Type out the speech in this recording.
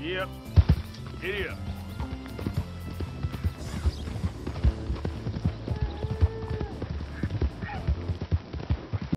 Yep. Up.